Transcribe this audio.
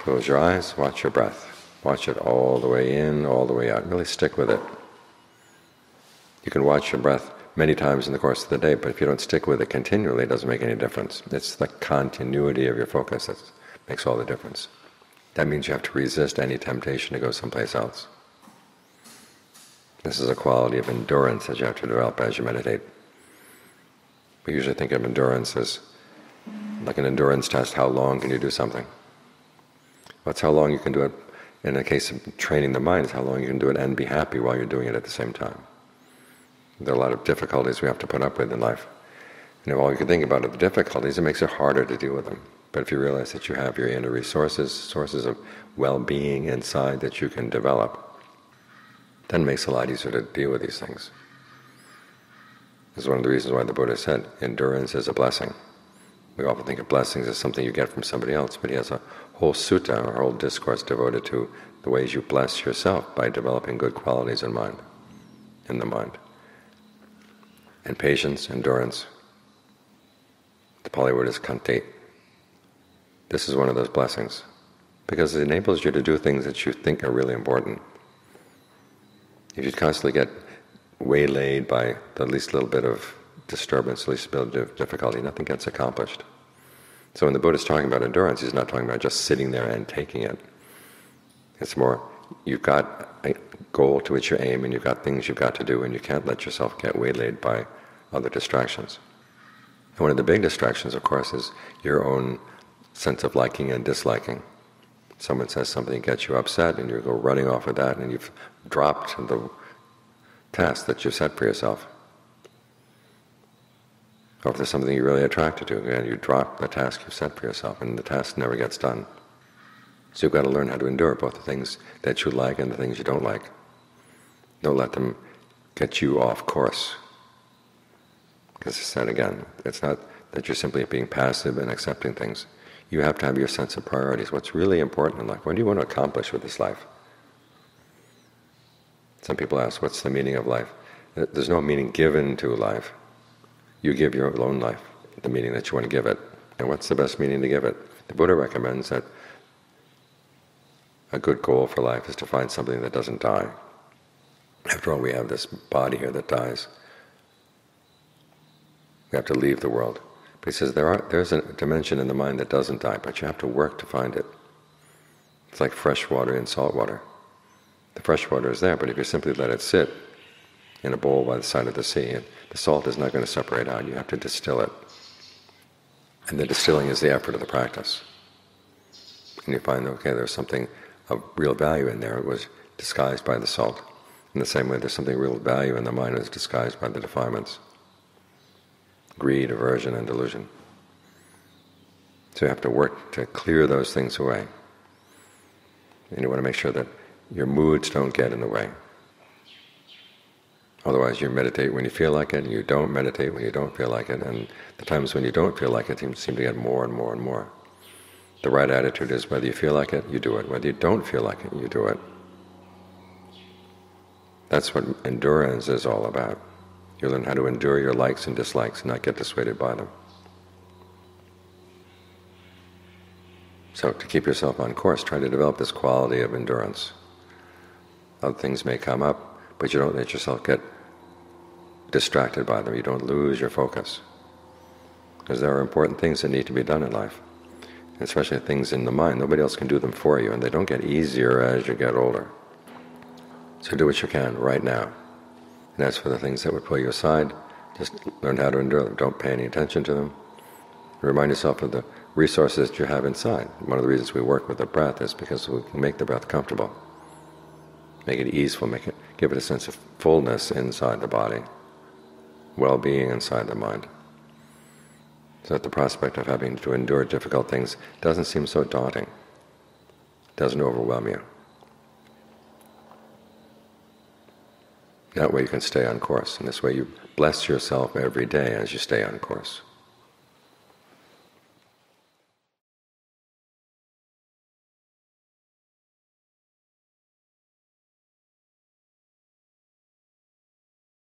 Close your eyes, watch your breath. Watch it all the way in, all the way out. Really stick with it. You can watch your breath many times in the course of the day, but if you don't stick with it continually, it doesn't make any difference. It's the continuity of your focus that makes all the difference. That means you have to resist any temptation to go someplace else. This is a quality of endurance that you have to develop as you meditate. We usually think of endurance as like an endurance test. How long can you do something? What's how long you can do it. In the case of training the mind, is how long you can do it and be happy while you're doing it at the same time. There are a lot of difficulties we have to put up with in life. And if all you can think about are the difficulties, it makes it harder to deal with them. But if you realize that you have your inner resources, sources of well-being inside that you can develop, then it makes it a lot easier to deal with these things. This is one of the reasons why the Buddha said endurance is a blessing. We often think of blessings as something you get from somebody else, but he has a whole sutta, a whole discourse devoted to the ways you bless yourself by developing good qualities in mind, in the mind and patience, endurance. The Pali word is khanti. This is one of those blessings because it enables you to do things that you think are really important. If you constantly get waylaid by the least little bit of disturbance, least difficulty, nothing gets accomplished. So when the Buddha is talking about endurance, he's not talking about just sitting there and taking it. It's more, you've got a goal to which you aim and you've got things you've got to do and you can't let yourself get waylaid by other distractions. And one of the big distractions, of course, is your own sense of liking and disliking. Someone says something gets you upset and you go running off with that and you've dropped the task that you set for yourself. Or if there's something you're really attracted to, again, you drop the task you've set for yourself and the task never gets done. So you've got to learn how to endure both the things that you like and the things you don't like. Don't let them get you off course. Because I said again, it's not that you're simply being passive and accepting things. You have to have your sense of priorities. What's really important in life? What do you want to accomplish with this life? Some people ask, what's the meaning of life? There's no meaning given to life. You give your own life the meaning that you want to give it. And what's the best meaning to give it? The Buddha recommends that a good goal for life is to find something that doesn't die. After all, we have this body here that dies. We have to leave the world. But he says there are, there's a dimension in the mind that doesn't die, but you have to work to find it. It's like fresh water and salt water. The fresh water is there, but if you simply let it sit in a bowl by the side of the sea, And the salt is not going to separate out. You have to distill it. And the distilling is the effort of the practice. And you find, okay, there's something of real value in there. It was disguised by the salt. In the same way, there's something real value in the mind that is disguised by the defilements greed, aversion, and delusion. So you have to work to clear those things away. And you want to make sure that your moods don't get in the way. Otherwise, you meditate when you feel like it, and you don't meditate when you don't feel like it, and the times when you don't feel like it, seem to get more and more and more. The right attitude is whether you feel like it, you do it. Whether you don't feel like it, you do it. That's what endurance is all about. You learn how to endure your likes and dislikes and not get dissuaded by them. So to keep yourself on course, try to develop this quality of endurance. Other things may come up, but you don't let yourself get distracted by them. You don't lose your focus. Because there are important things that need to be done in life, especially things in the mind. Nobody else can do them for you, and they don't get easier as you get older. So do what you can right now. And as for the things that would pull you aside, just learn how to endure them. Don't pay any attention to them. Remind yourself of the resources that you have inside. One of the reasons we work with the breath is because we can make the breath comfortable, make it easeful, make it give it a sense of fullness inside the body, well-being inside the mind. So that the prospect of having to endure difficult things doesn't seem so daunting, doesn't overwhelm you. That way you can stay on course, and this way you bless yourself every day as you stay on course.